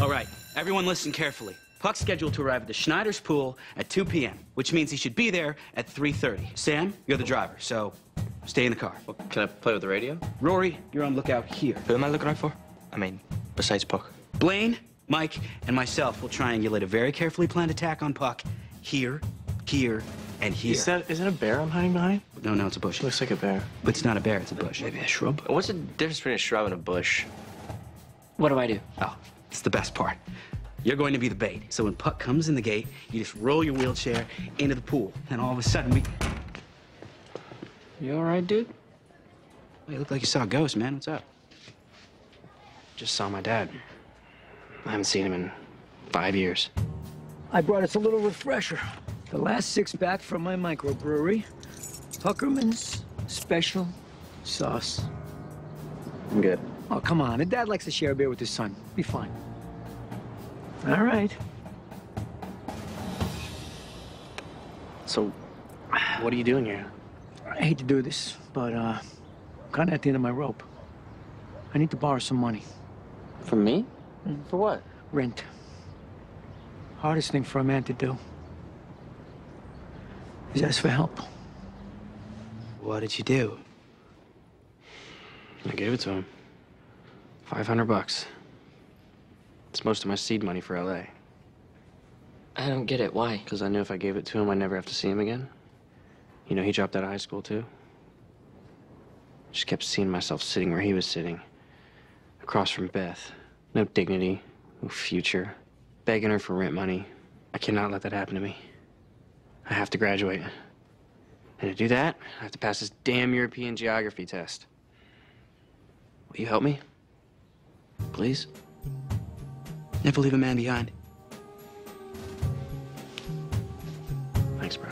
All right, everyone listen carefully. Puck's scheduled to arrive at the Schneider's pool at 2 p.m., which means he should be there at 3.30. Sam, you're the driver, so stay in the car. Well, can I play with the radio? Rory, you're on lookout here. Who am I looking out for? I mean, besides Puck. Blaine, Mike, and myself will triangulate a very carefully planned attack on Puck here, here, and here. Is that is that a bear I'm hiding behind? No, no, it's a bush. Looks like a bear. But it's not a bear, it's a bush. Maybe a shrub. What's the difference between a shrub and a bush? What do I do? Oh, it's the best part. You're going to be the bait. So when Puck comes in the gate, you just roll your wheelchair into the pool. And all of a sudden, we... You all right, dude? Well, you look like you saw a ghost, man. What's up? Just saw my dad. I haven't seen him in five years. I brought us a little refresher. The last six pack from my microbrewery. Puckerman's Special Sauce. I'm good. Oh, come on. A dad likes to share a beer with his son. Be fine. All right. So, what are you doing here? I hate to do this, but uh, I'm kind of at the end of my rope. I need to borrow some money. From me? For what? Rent. Hardest thing for a man to do is ask for help. What did you do? I gave it to him. 500 bucks. It's most of my seed money for LA. I don't get it. Why? Because I knew if I gave it to him, I'd never have to see him again. You know, he dropped out of high school, too. Just kept seeing myself sitting where he was sitting, across from Beth. No dignity, no future, begging her for rent money. I cannot let that happen to me. I have to graduate. And to do that, I have to pass this damn European geography test. Will you help me? Please? Never leave a man behind. Thanks, bro.